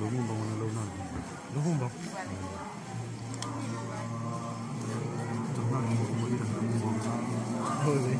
lumumba wona lona lumumba lumumba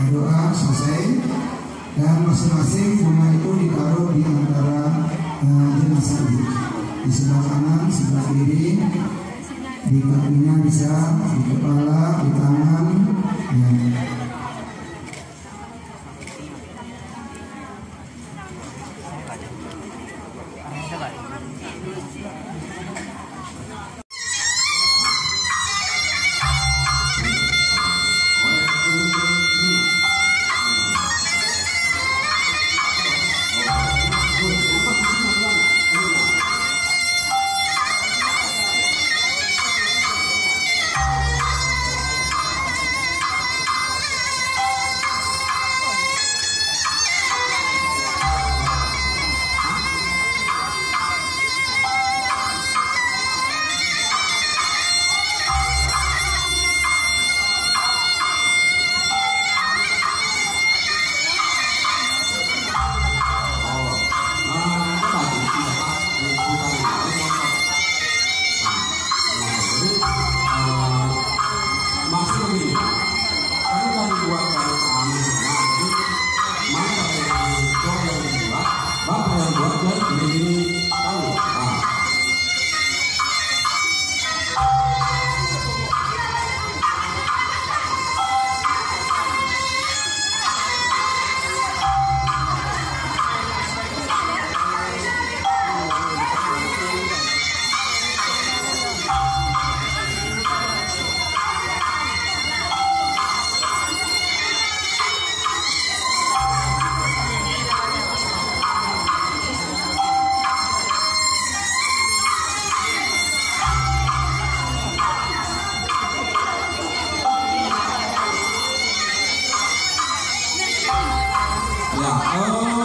Ito na, lumubang ito. Lumubang. Holy. doa selesai dan masing-masing bunga itu ditaruh di antara uh, jenazah di sebelah kanan, sebelah kiri, di kakinya bisa, di kepala, di tangan, ya. 好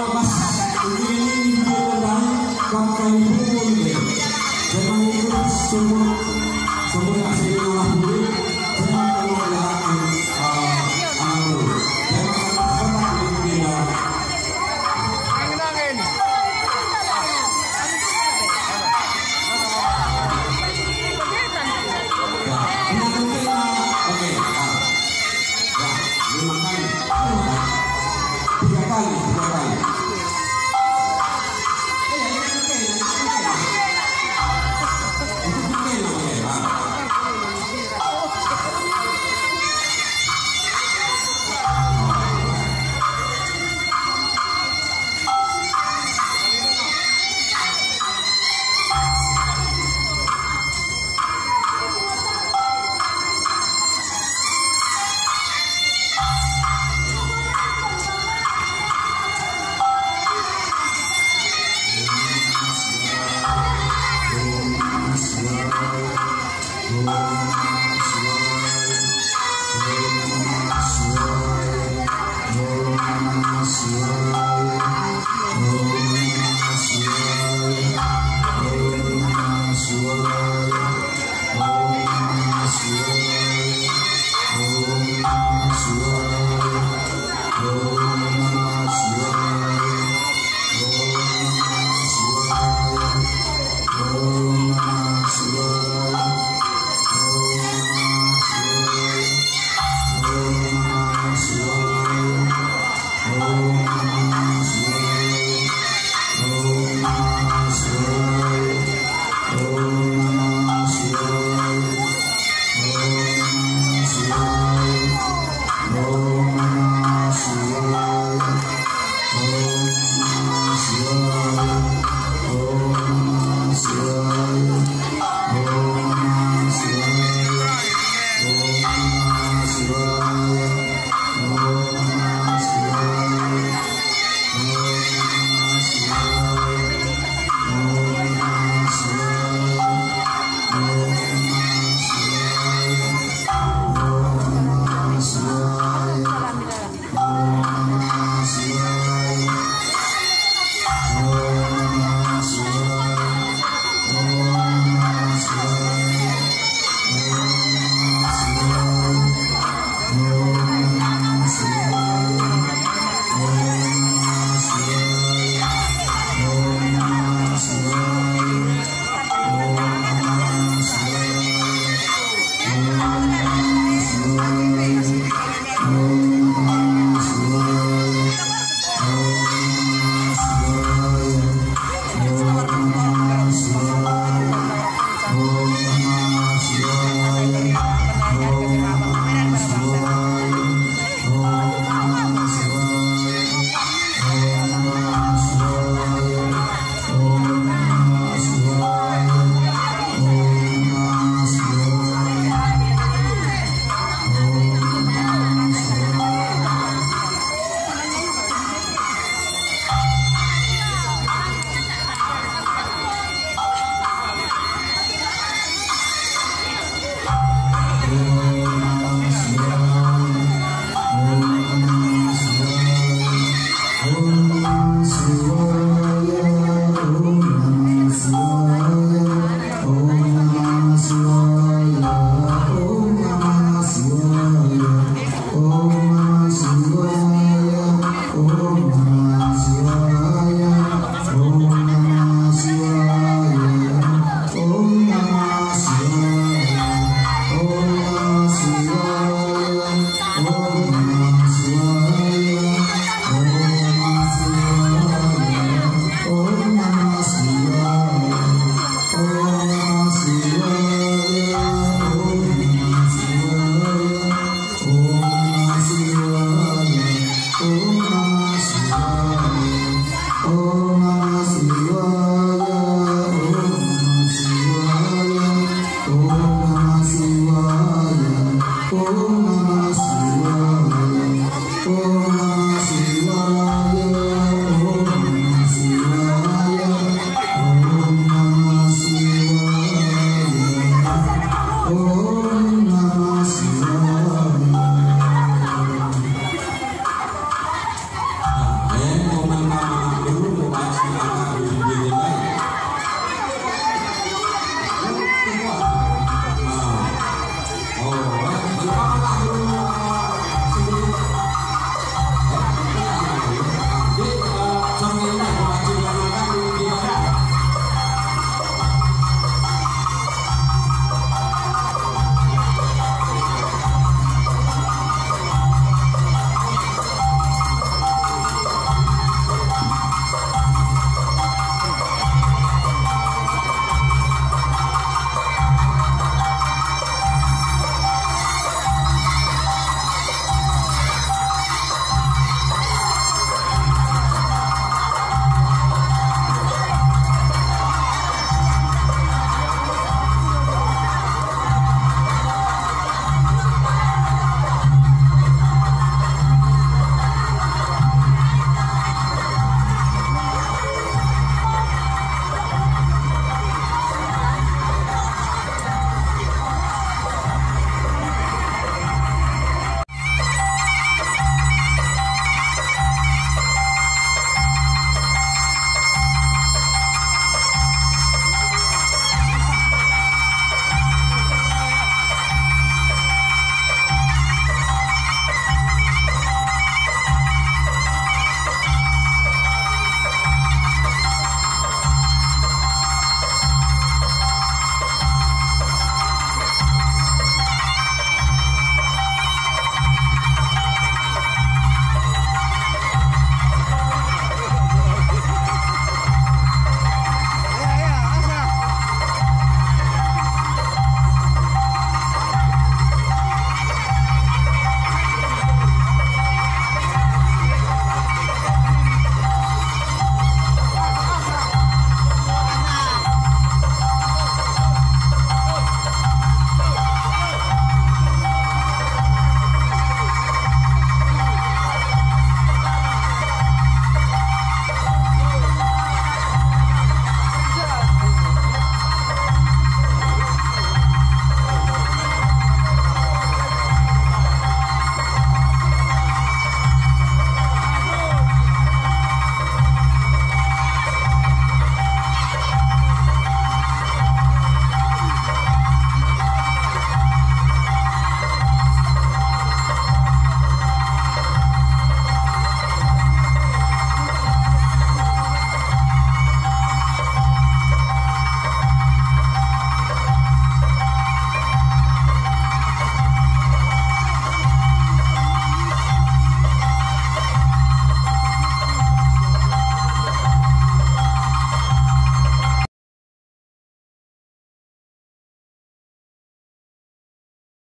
Oh.